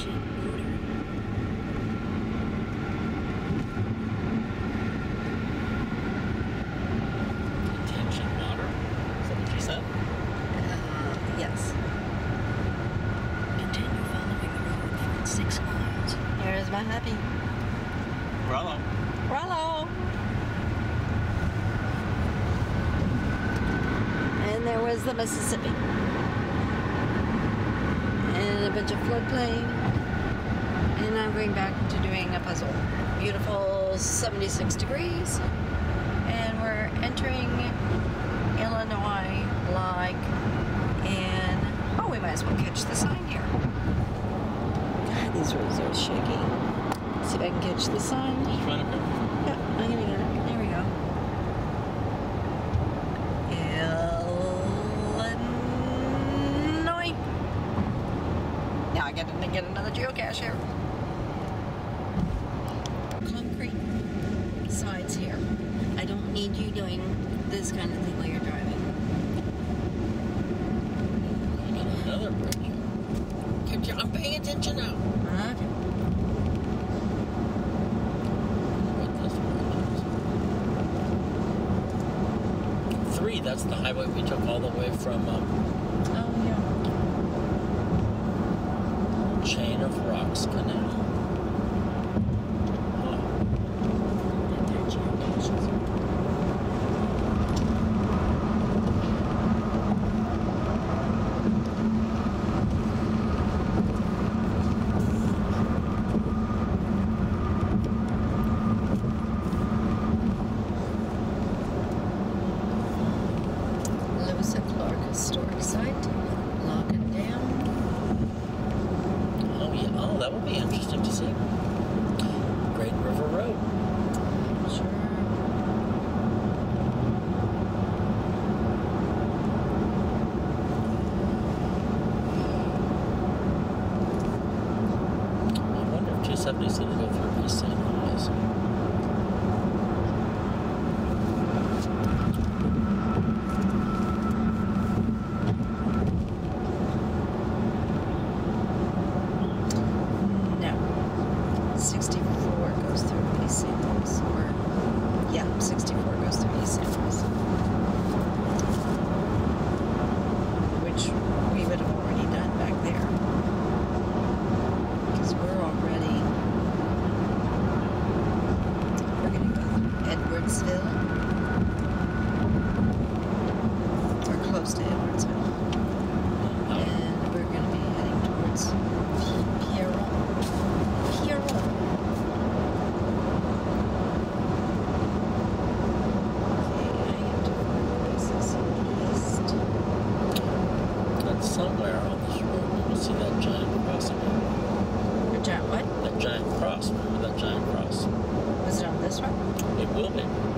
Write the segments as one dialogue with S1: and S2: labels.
S1: Attention, Hooter.
S2: Attention water. Is that what you said?
S3: Uh, yes.
S1: Continue following the road for six miles.
S3: Here's my happy.
S2: Bravo.
S3: Rollo. And there was the Mississippi. And a bunch of floodplain. And I'm going back to doing a puzzle. Beautiful 76 degrees. And we're entering Illinois like and oh we might as well catch the sign here. God, these roads are shaky. See if I can catch the sign.
S2: Just run up.
S3: Yeah, I'm gonna get it. There we go. Illinois. Now I get to get another geocache here. Concrete sides here. I don't need you doing this kind of thing while you're driving.
S2: Another. Good job. I'm paying attention now.
S3: Okay.
S2: What this bridge is. Three, that's the highway we took all the way from um,
S3: Oh yeah.
S2: Chain of Rocks Canal. Will be.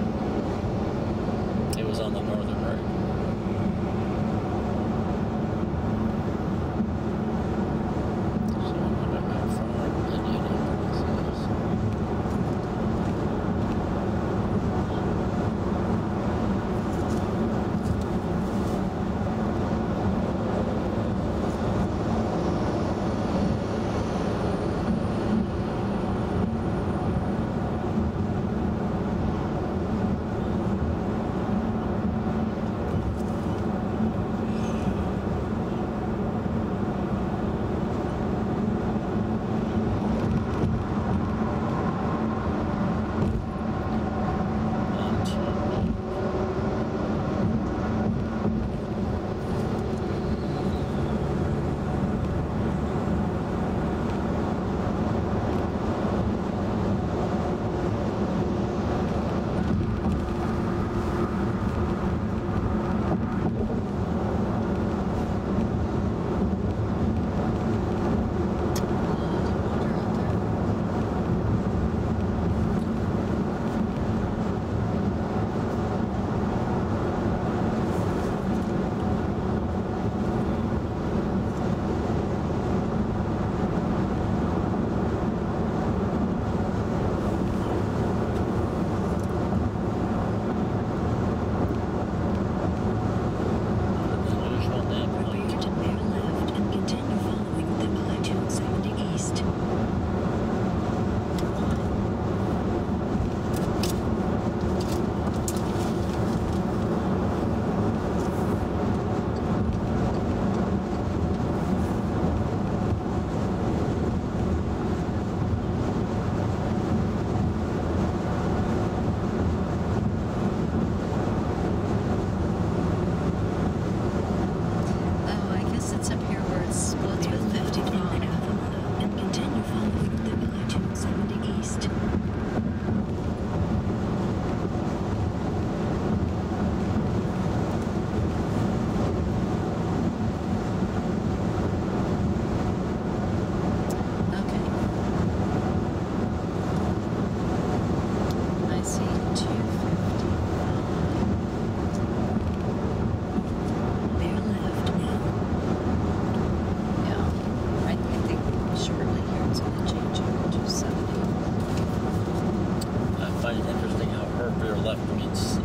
S3: find it interesting how
S2: perfect or left means,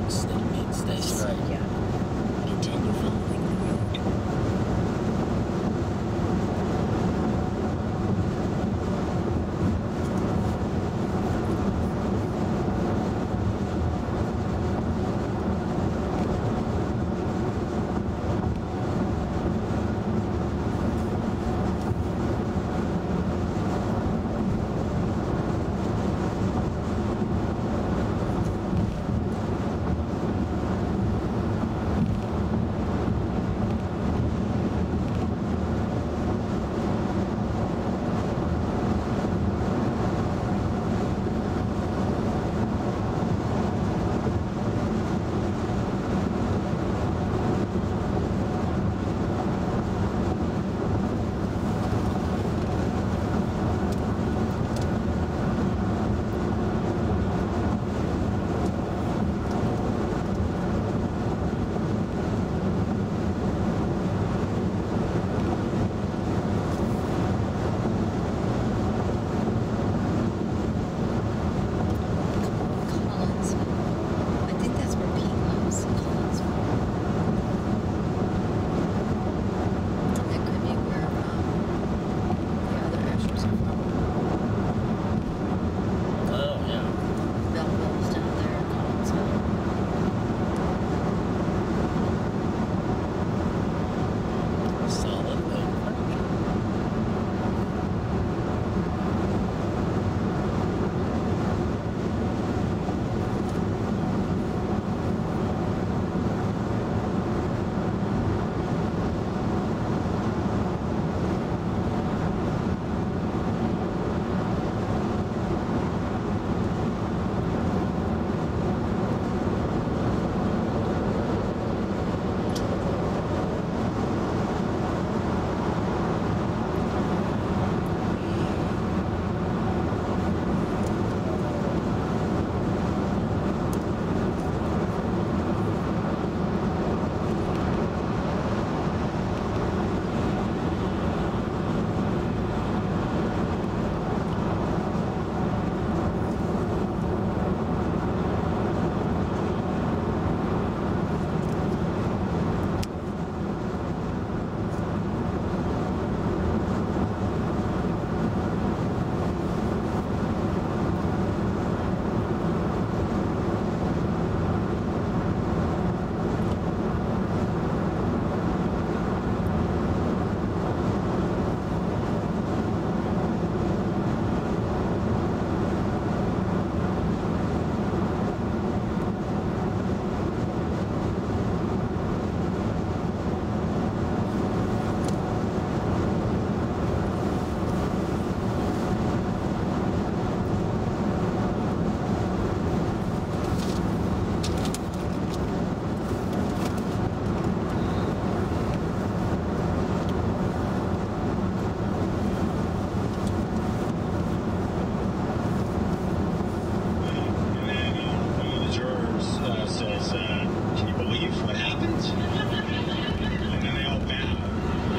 S2: means stay straight. Yeah.